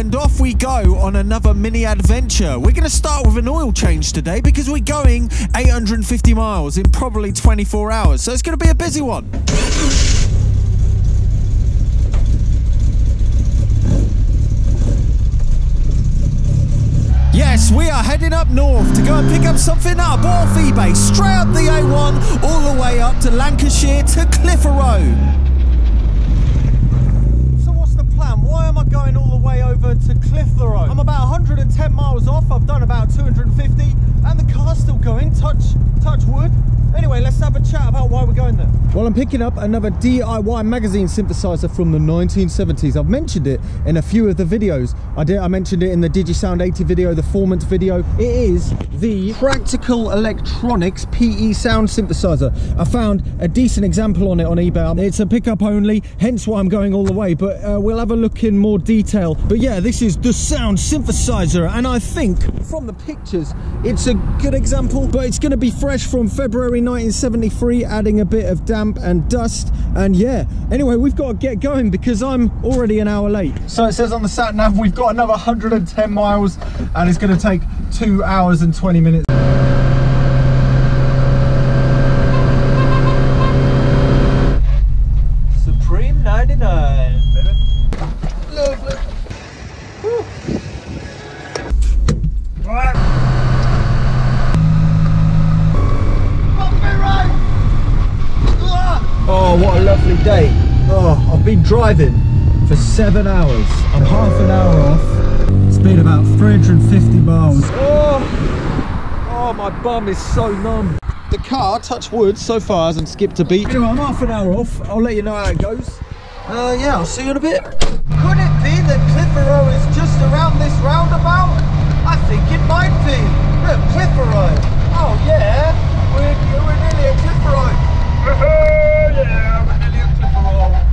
and off we go on another mini adventure. We're going to start with an oil change today because we're going 850 miles in probably 24 hours. So it's going to be a busy one. Yes, we are heading up north to go and pick up something up off eBay, straight up the A1, all the way up to Lancashire to Clitheroe. So what's the plan? Why am I going all the way over to Clitheroe? I'm about 110 miles off. I've done about 250, and the car's still going. Touch, touch wood. Anyway, let's have a chat about why we're going there. Well, I'm picking up another DIY magazine synthesizer from the 1970s. I've mentioned it in a few of the videos. I did. I mentioned it in the DigiSound 80 video, the Formant video. It is the Practical Electronics PE sound synthesizer. I found a decent example on it on eBay. It's a pickup only, hence why I'm going all the way. But uh, we'll have a look in more detail. But yeah, this is the sound synthesizer, and I think from the pictures, it's a good example. But it's going to be fresh from February 1973, adding a bit of damp and dust. And yeah, anyway, we've got to get going because I'm already an hour late. So it says on the sat nav we've got another 110 miles, and it's going to take two hours and 20 minutes. Supreme 99, baby. Lovely. Whew. Right. Oh, what a lovely day. Oh, I've been driving for seven hours. I'm half an hour off. It's been about 350 miles. Oh, oh my bum is so numb. The car, touch wood, so far hasn't skipped a beat. Anyway, I'm half an hour off. I'll let you know how it goes. Uh, yeah, I'll see you in a bit. Could it be that Clitheroe is just around this roundabout? I think it might be. Look, Clitheroe. Oh yeah, we're, we're nearly at Clitheroe. yeah, we're nearly at Clitheroe.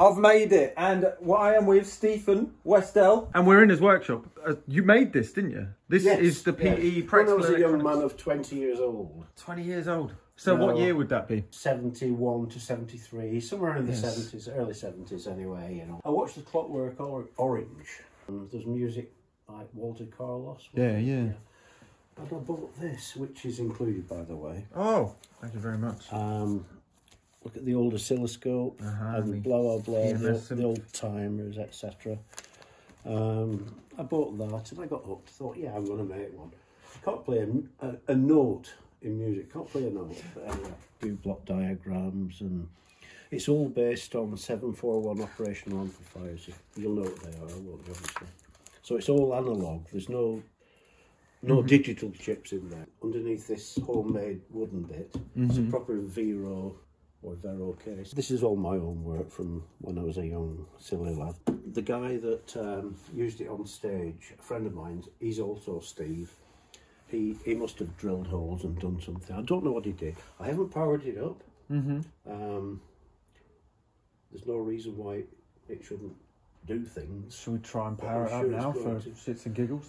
I've made it, and what I am with Stephen Westell, and we're in his workshop. Uh, you made this, didn't you? This Yes, is the PE yes. When I was a young man of 20 years old, 20 years old. So what year would that be? 71 to 73, somewhere in the Yes. 70s, early 70s anyway, you know. I watched The Clockwork or- Orange. Um, there's music like Walter Carlos. Yeah, yeah. And I bought this, which is included, by the way. Oh, thank you very much. Um, look at the old oscilloscope Uh-huh, and the blah blah blah, the, the old timers, etc. Um, I bought that and I got hooked. Thought, yeah, I'm going to make one. Can't play a, a, a note in music. Can't play a note, but anyway, do block diagrams and it's all based on seven four one operational amplifiers. You'll know what they are, won't you, obviously. So it's all analog. There's no no digital chips in there. Underneath this homemade wooden bit, it's a proper Vero or Vero case. This is all my own work from when I was a young silly lad. The guy that um, used it on stage, a friend of mine, he's also Steve. He he must have drilled holes and done something. I don't know what he did. I haven't powered it up. Mm-hmm. Um, there's no reason why it shouldn't do things. Should we try and power it up now for going to. shits and giggles?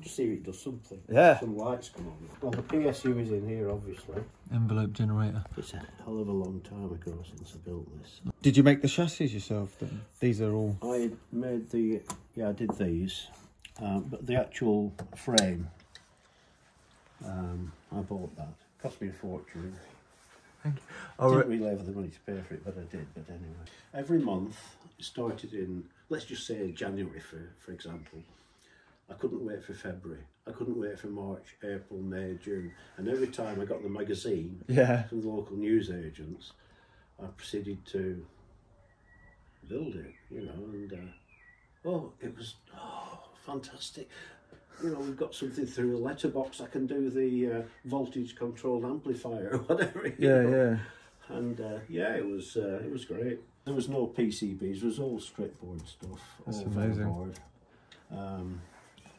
Just see if it does something. Yeah. Some lights come on. Well, the PSU is in here, obviously. Envelope generator. It's a hell of a long time ago since I built this. Did you make the chassis yourself then? These are all... I made the, yeah, I did these, um, but the actual frame, um, I bought that. Cost me a fortune. Thank I didn't really have the money to pay for it, but I did. But anyway, every month it started in, let's just say January, for for example. I couldn't wait for February. I couldn't wait for March, April, May, June. And every time I got the magazine Yeah. from the local news agents, I proceeded to build it, you know, and uh, oh, it was oh, fantastic. You know, we've got something through a letterbox. I can do the uh, voltage controlled amplifier or whatever. Yeah, know. yeah. And uh, yeah, it was uh, it was great. There was no PCBs. It was all stripboard stuff. That's amazing. Um,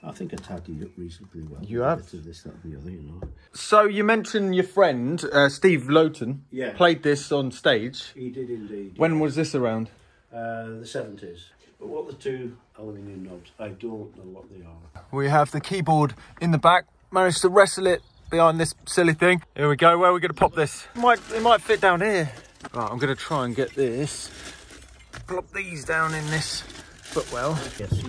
I think I tidied it reasonably well. You have. To this, that, the other, you know. So you mentioned your friend, uh, Steve Lowton, Yeah. played this on stage. He did indeed. When was this around? Uh, the seventies. But what the two aluminium knobs? I don't know what they are. We have the keyboard in the back. Managed to wrestle it behind this silly thing. Here we go. Where are we going to pop this? Might it might fit down here. Right, I'm going to try and get this. Plop these down in this footwell. Yes,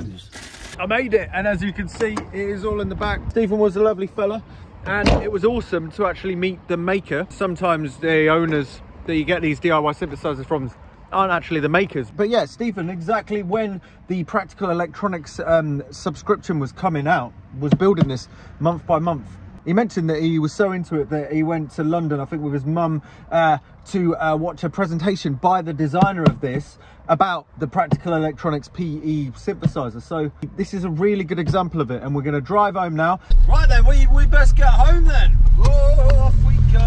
I made it, and as you can see, it is all in the back. Stephen was a lovely fella, and it was awesome to actually meet the maker. Sometimes the owners that you get these DIY synthesizers from aren't actually the makers. But yeah, Stephen, exactly when the Practical Electronics um, subscription was coming out, was building this month by month. He mentioned that he was so into it that he went to London, I think with his mum, uh, to uh, watch a presentation by the designer of this about the Practical Electronics PE synthesizer. So this is a really good example of it and we're going to drive home now. Right then, we, we best get home then. Oh, off we go,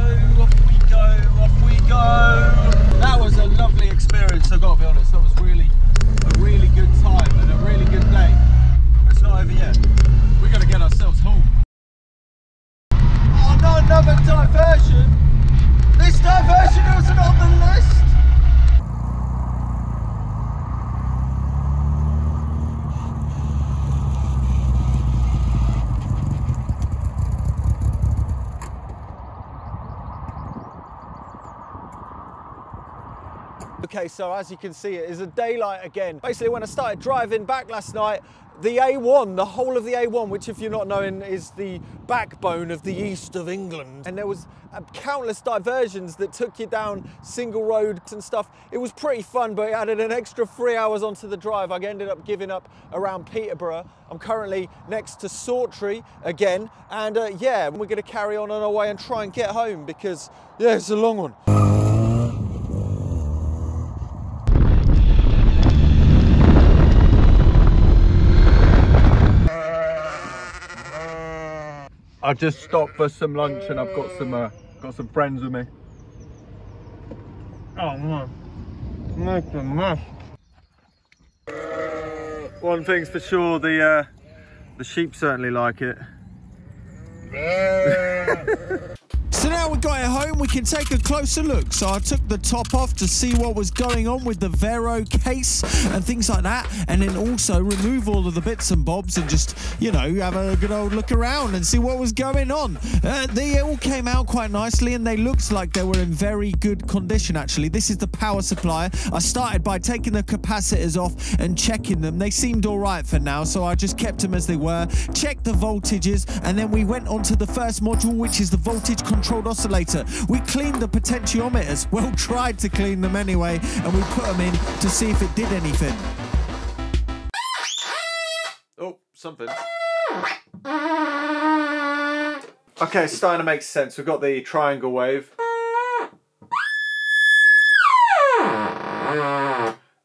off we go, off we go. That was a lovely experience, I've got to be honest. That was really a really good time and a really good day. It's not over yet. Going to get ourselves home. Not another diversion. This diversion wasn't on the list. Okay, so as you can see, it is a daylight again. Basically, when I started driving back last night, the A1, the whole of the A1, which if you're not knowing is the backbone of the east of England. And there was uh, countless diversions that took you down single roads and stuff. It was pretty fun, but it added an extra three hours onto the drive. I ended up giving up around Peterborough. I'm currently next to Sawtry again. And uh, yeah, we're gonna carry on on our way and try and get home because yeah, it's a long one. I just stopped for some lunch and I've got some uh, got some friends with me. Oh man, nice and mess. One thing's for sure, the uh, the sheep certainly like it. Got it home, we can take a closer look. So I took the top off to see what was going on with the Vero case and things like that. And then also remove all of the bits and bobs and just, you know, have a good old look around and see what was going on. Uh, they all came out quite nicely and they looked like they were in very good condition actually. This is the power supply. I started by taking the capacitors off and checking them. They seemed all right for now, so I just kept them as they were, checked the voltages, and then we went on to the first module, which is the voltage controlled oscillator. We cleaned the potentiometers, well tried to clean them anyway, and we put them in to see if it did anything. Oh, something. Okay, it's starting to make sense. We've got the triangle wave.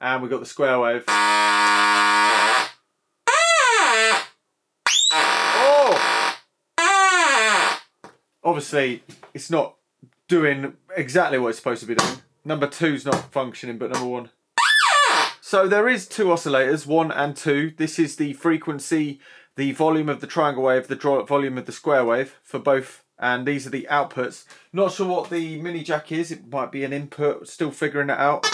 And we've got the square wave. Oh! Obviously, it's not doing exactly what it's supposed to be doing. Number two's not functioning, but number one. So there is two oscillators, one and two. This is the frequency, the volume of the triangle wave, the volume of the square wave for both. And these are the outputs. Not sure what the mini jack is. It might be an input, still figuring it out.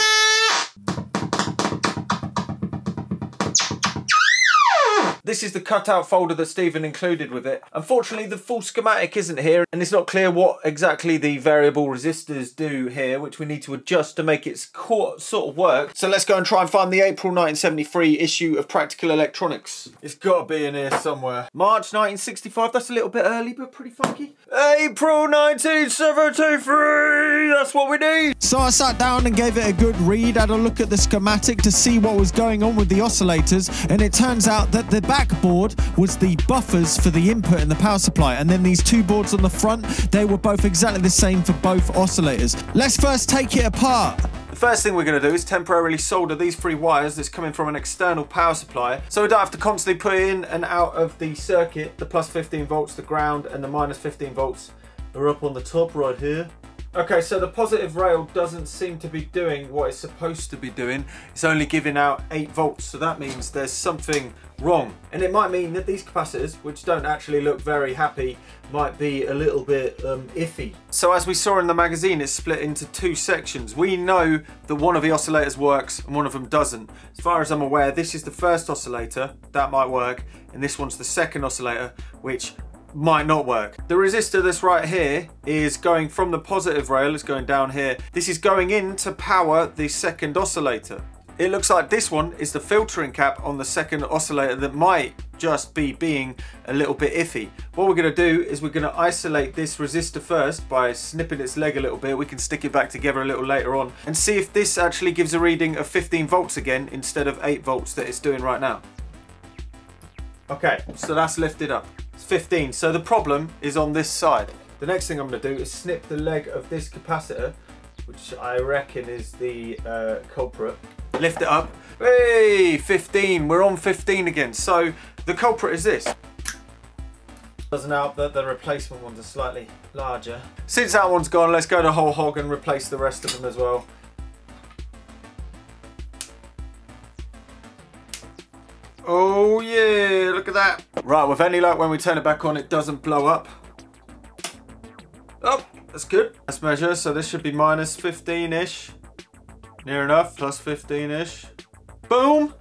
This is the cutout folder that Stephen included with it. Unfortunately, the full schematic isn't here, and it's not clear what exactly the variable resistors do here, which we need to adjust to make it sort of work. So let's go and try and find the April 1973 issue of Practical Electronics. It's got to be in here somewhere. March 1965, that's a little bit early, but pretty funky. April 1973, that's what we need. So I sat down and gave it a good read, had a look at the schematic to see what was going on with the oscillators, and it turns out that the backboard was the buffers for the input and the power supply, and then these two boards on the front, they were both exactly the same for both oscillators. Let's first take it apart. The first thing we're going to do is temporarily solder these three wires that's coming from an external power supply so we don't have to constantly put in and out of the circuit the plus 15 volts, the ground and the minus 15 volts are up on the top right here. Okay, so the positive rail doesn't seem to be doing what it's supposed to be doing. It's only giving out 8 volts, so that means there's something wrong. And it might mean that these capacitors, which don't actually look very happy, might be a little bit um, iffy. So as we saw in the magazine, it's split into two sections. We know that one of the oscillators works and one of them doesn't. As far as I'm aware, this is the first oscillator, that might work, and this one's the second oscillator, which might not work. The resistor that's right here is going from the positive rail, it's going down here. This is going in to power the second oscillator. it looks like this one is the filtering cap on the second oscillator that might just be being a little bit iffy. What we're going to do is we're going to isolate this resistor first by snipping its leg a little bit. We can stick it back together a little later on and see if this actually gives a reading of 15 volts again instead of 8 volts that it's doing right now. Okay, so that's lifted up. It's 15. So the problem is on this side. The next thing I'm going to do is snip the leg of this capacitor, which I reckon is the uh, culprit. Lift it up. Hey, 15. We're on 15 again. So the culprit is this. Doesn't help that the replacement ones are slightly larger. Since that one's gone, let's go to whole hog and replace the rest of them as well. Oh yeah, look at that. Right, with any luck, when we turn it back on, it doesn't blow up. Oh, that's good. Let's measure, so this should be minus 15-ish. Near enough, plus 15-ish. Boom!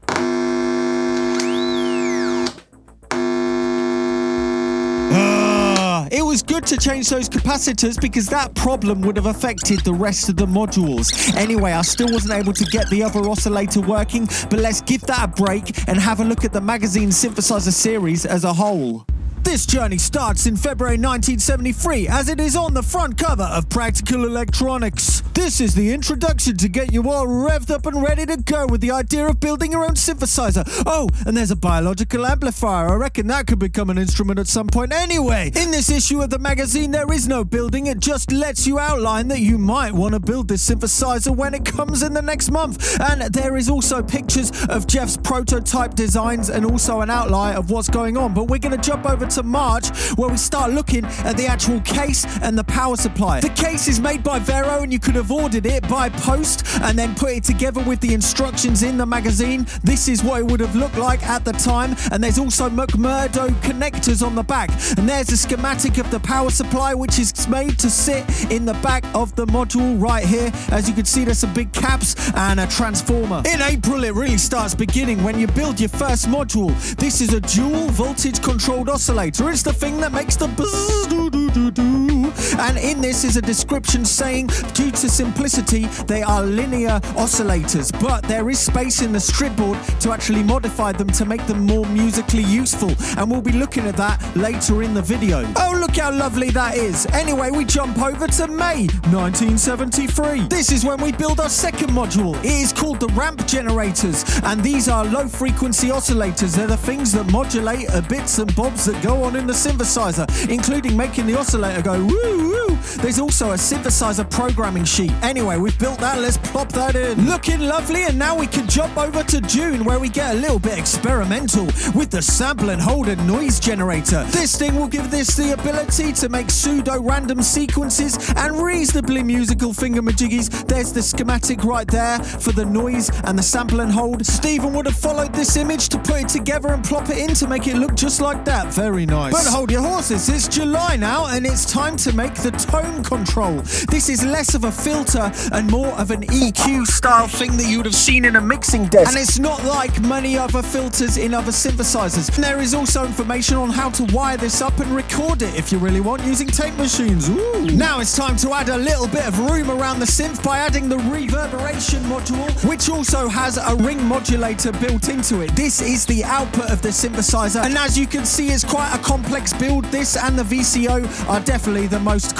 Was good to change those capacitors because that problem would have affected the rest of the modules. Anyway, I still wasn't able to get the other oscillator working, but let's give that a break and have a look at the magazine synthesizer series as a whole. This journey starts in February 1973 as it is on the front cover of Practical Electronics. This is the introduction to get you all revved up and ready to go with the idea of building your own synthesizer. Oh, and there's a biological amplifier. I reckon that could become an instrument at some point anyway. In this issue of the magazine, there is no building. It just lets you outline that you might want to build this synthesizer when it comes in the next month. And there is also pictures of Jeff's prototype designs and also an outline of what's going on. But we're going to jump over to March where we start looking at the actual case and the power supply. The case is made by Vero and you could have ordered it by post and then put it together with the instructions in the magazine. This is what it would have looked like at the time. And there's also McMurdo connectors on the back. And there's a schematic of the power supply which is made to sit in the back of the module right here. As you can see, there's some big caps and a transformer. In April, it really starts beginning when you build your first module. This is a dual voltage controlled oscillator. It's the thing that makes the buzz do do. And in this is a description saying, due to simplicity, they are linear oscillators, but there is space in the strip board to actually modify them to make them more musically useful. And we'll be looking at that later in the video. Oh, look how lovely that is. Anyway, we jump over to May 1973. This is when we build our second module. It is called the ramp generators, and these are low frequency oscillators. They're the things that modulate the bits and bobs that go on in the synthesizer, including making the oscillator go woo woo. There's also a synthesizer programming sheet. Anyway, we've built that. Let's plop that in. Looking lovely, and now we can jump over to June where we get a little bit experimental with the sample and hold and noise generator. This thing will give this the ability to make pseudo random sequences and reasonably musical fingermajiggies. There's the schematic right there for the noise and the sample and hold. Stephen would have followed this image to put it together and plop it in to make it look just like that. Very nice. But hold your horses, it's July now and it's time to make the tone control. This is less of a filter and more of an EQ style thing that you would have seen in a mixing desk. And it's not like many other filters in other synthesizers. And there is also information on how to wire this up and record it if you really want using tape machines. Ooh. Now it's time to add a little bit of room around the synth by adding the reverberation module, which also has a ring modulator built into it. This is the output of the synthesizer, and as you can see, it's quite a complex build. This and the VCO are definitely the most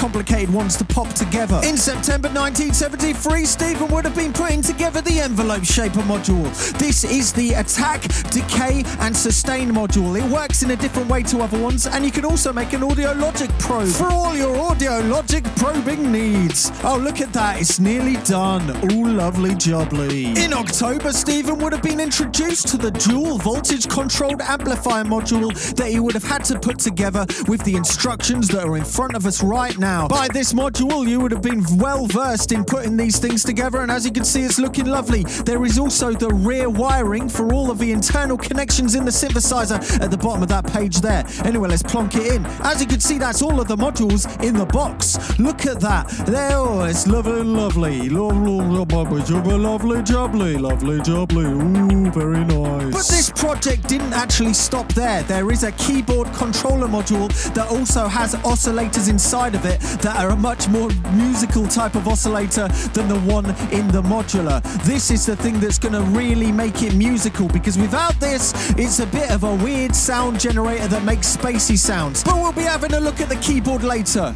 ones to pop together. In September 1973, Stephen would have been putting together the envelope shaper module. This is the attack, decay, and sustain module. It works in a different way to other ones, and you can also make an audio logic probe for all your audio logic probing needs. Oh, look at that, it's nearly done. All lovely jubbly. In October, Stephen would have been introduced to the dual voltage controlled amplifier module that he would have had to put together with the instructions that are in front of us right now. By this module, you would have been well versed in putting these things together, and as you can see, it's looking lovely. There is also the rear wiring for all of the internal connections in the synthesizer at the bottom of that page there. Anyway, let's plonk it in. As you can see, that's all of the modules in the box. Look at that. There, oh, it's lovely, lovely. Lovely, lovely, jubbly, lovely, jubbly. Ooh, very nice. But this project didn't actually stop there. There is a keyboard controller module that also has oscillators inside of it that are a much more musical type of oscillator than the one in the modular. This is the thing that's going to really make it musical because without this, it's a bit of a weird sound generator that makes spacey sounds. But we'll be having a look at the keyboard later.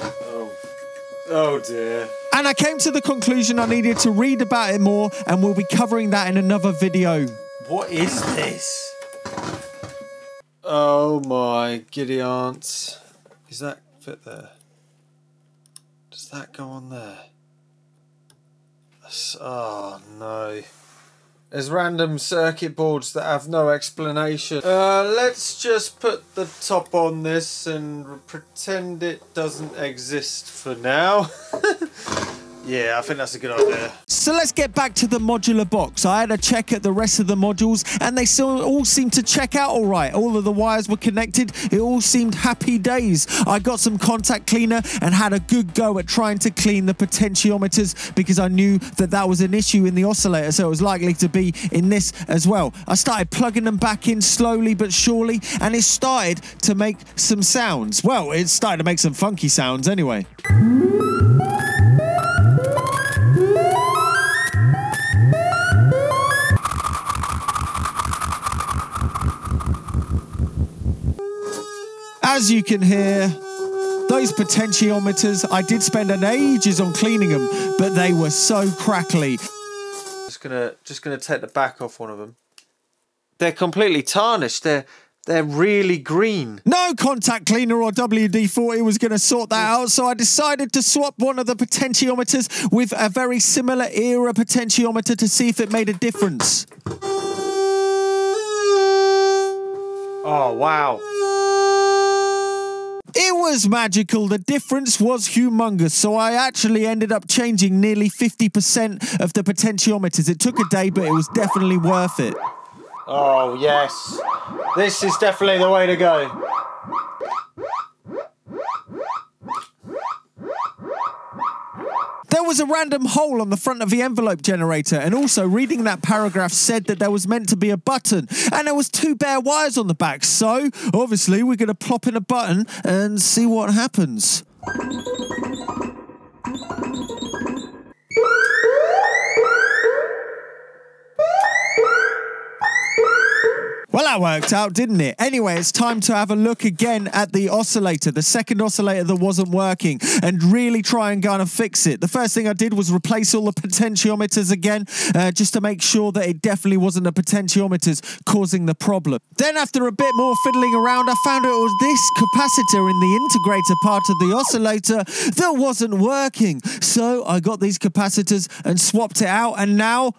Oh oh dear. And I came to the conclusion I needed to read about it more, and we'll be covering that in another video. What is this? Oh my giddy aunts. Is that fit there? Does that go on there? That's- Oh no. There's random circuit boards that have no explanation. Uh, let's just put the top on this and pretend it doesn't exist for now. yeah, I think that's a good idea. So let's get back to the modular box. I had a check at the rest of the modules and they still all seemed to check out all right. All of the wires were connected. It all seemed happy days. I got some contact cleaner and had a good go at trying to clean the potentiometers because I knew that that was an issue in the oscillator, so it was likely to be in this as well. I started plugging them back in slowly but surely and it started to make some sounds. Well, it started to make some funky sounds anyway. As you can hear, those potentiometers, I did spend an ages on cleaning them, but they were so crackly. Just gonna just gonna take the back off one of them. They're completely tarnished. They're they're really green. No contact cleaner or WD-40 was going to sort that out, so I decided to swap one of the potentiometers with a very similar era potentiometer to see if it made a difference. Oh wow. Was magical. The difference was humongous. So I actually ended up changing nearly 50% of the potentiometers. It took a day, but it was definitely worth it. Oh yes. This is definitely the way to go. There was a random hole on the front of the envelope generator, and also reading that paragraph said that there was meant to be a button, and there was two bare wires on the back. So obviously, we're going to plop in a button and see what happens. That worked out, didn't it? Anyway, it's time to have a look again at the oscillator, the second oscillator that wasn't working, and really try and kind of fix it. The first thing I did was replace all the potentiometers again, uh, just to make sure that it definitely wasn't the potentiometers causing the problem. Then, after a bit more fiddling around, I found it was this capacitor in the integrator part of the oscillator that wasn't working. So I got these capacitors and swapped it out, and now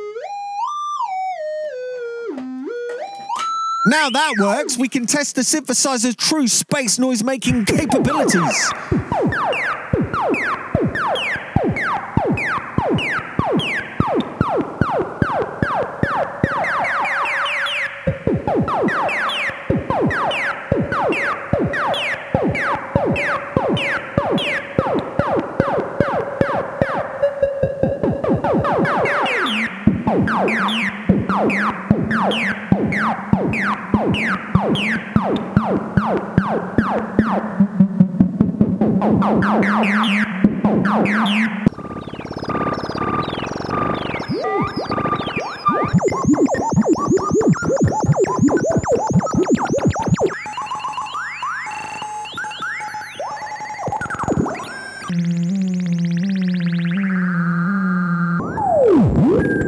Now that works, we can test the synthesizer's true space noise making capabilities.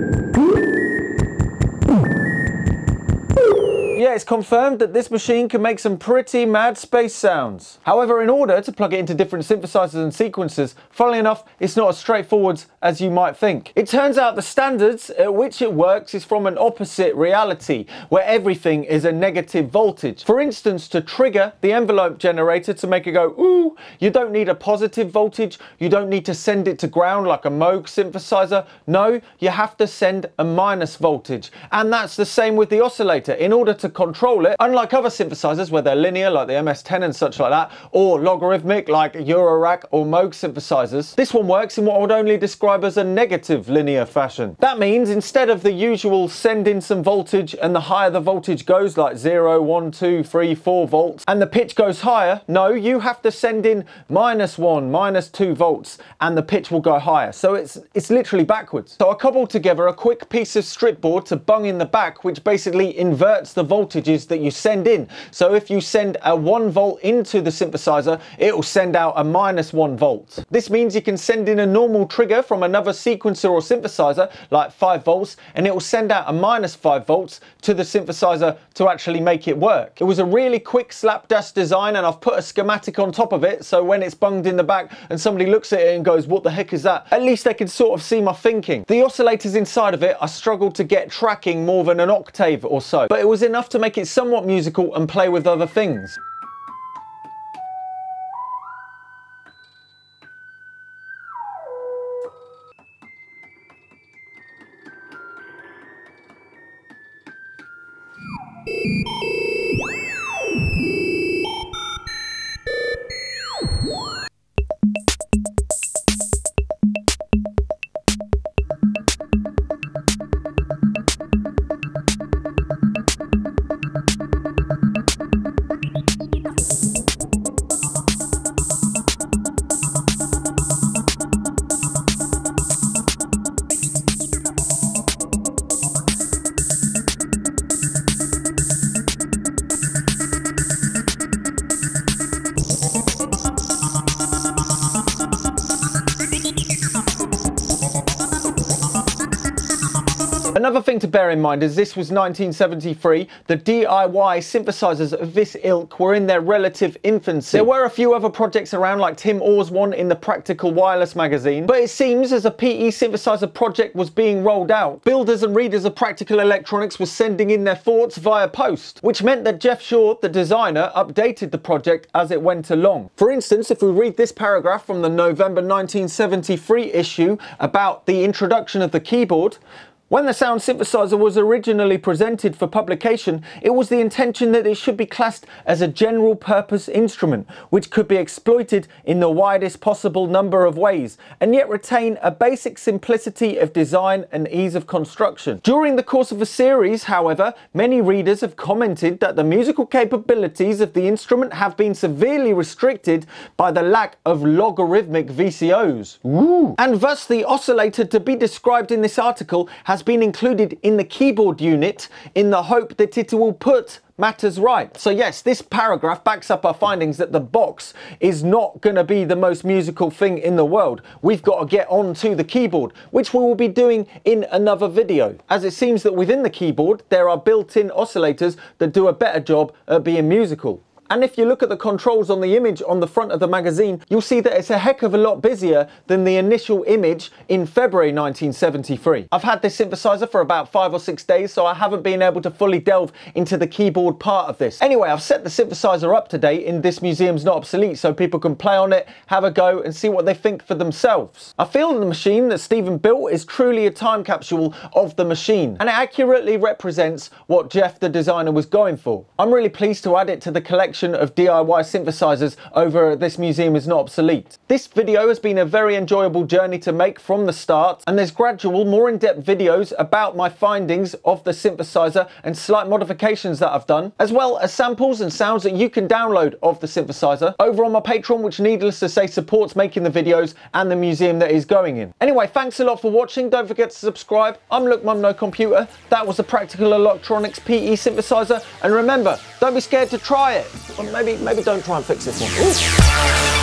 Yeah, it's confirmed that this machine can make some pretty mad space sounds. However, in order to plug it into different synthesizers and sequences, funnily enough, it's not as straightforward as you might think. It turns out the standards at which it works is from an opposite reality, where everything is a negative voltage. For instance, to trigger the envelope generator to make it go ooh, you don't need a positive voltage, you don't need to send it to ground like a Moog synthesizer. No, you have to send a minus voltage. And that's the same with the oscillator. In order to to control it, unlike other synthesizers where they're linear like the MS-10 and such like that, or logarithmic like Eurorack or Moog synthesizers, this one works in what I would only describe as a negative linear fashion. That means instead of the usual send in some voltage and the higher the voltage goes like 0, 1, 2, 3, 4 volts and the pitch goes higher, no, you have to send in minus 1, minus 2 volts and the pitch will go higher. So it's, it's literally backwards. So I cobbled together a quick piece of strip board to bung in the back which basically inverts the voltages that you send in. So if you send a 1 volt into the synthesizer, it will send out a minus 1 volt. This means you can send in a normal trigger from another sequencer or synthesizer like 5 volts and it will send out a minus 5 volts to the synthesizer to actually make it work. It was a really quick slapdash design and I've put a schematic on top of it so when it's bunged in the back and somebody looks at it and goes what the heck is that at least they can sort of see my thinking. The oscillators inside of it I struggled to get tracking more than an octave or so but it was enough to make it somewhat musical and play with other things. Another thing to bear in mind is this was 1973. The DIY synthesizers of this ilk were in their relative infancy. There were a few other projects around like Tim Orr's one in the Practical Wireless magazine, but it seems as a PE synthesizer project was being rolled out, builders and readers of Practical Electronics were sending in their thoughts via post, which meant that Jeff Shaw, the designer, updated the project as it went along. For instance, if we read this paragraph from the November 1973 issue about the introduction of the keyboard, when the sound synthesizer was originally presented for publication, it was the intention that it should be classed as a general purpose instrument, which could be exploited in the widest possible number of ways, and yet retain a basic simplicity of design and ease of construction. During the course of the series, however, many readers have commented that the musical capabilities of the instrument have been severely restricted by the lack of logarithmic VCOs. Ooh. And thus the oscillator to be described in this article has has been included in the keyboard unit in the hope that it will put matters right. So yes, this paragraph backs up our findings that the box is not going to be the most musical thing in the world. We've got to get onto the keyboard, which we will be doing in another video, as it seems that within the keyboard there are built-in oscillators that do a better job at being musical. And if you look at the controls on the image on the front of the magazine, you'll see that it's a heck of a lot busier than the initial image in February 1973. I've had this synthesizer for about five or six days, so I haven't been able to fully delve into the keyboard part of this. Anyway, I've set the synthesizer up to date in This Museum's Not Obsolete so people can play on it, have a go and see what they think for themselves. I feel the machine that Stephen built is truly a time capsule of the machine and it accurately represents what Jeff the designer was going for. I'm really pleased to add it to the collection collection of DIY synthesizers over at this museum is not obsolete. This video has been a very enjoyable journey to make from the start and there's gradual more in-depth videos about my findings of the synthesizer and slight modifications that I've done as well as samples and sounds that you can download of the synthesizer over on my Patreon which needless to say supports making the videos and the museum that is going in. Anyway thanks a lot for watching don't forget to subscribe I'm Look Mum No Computer that was the Practical Electronics PE synthesizer and remember don't be scared to try it. Well, maybe, maybe don't try and fix this one. Ooh.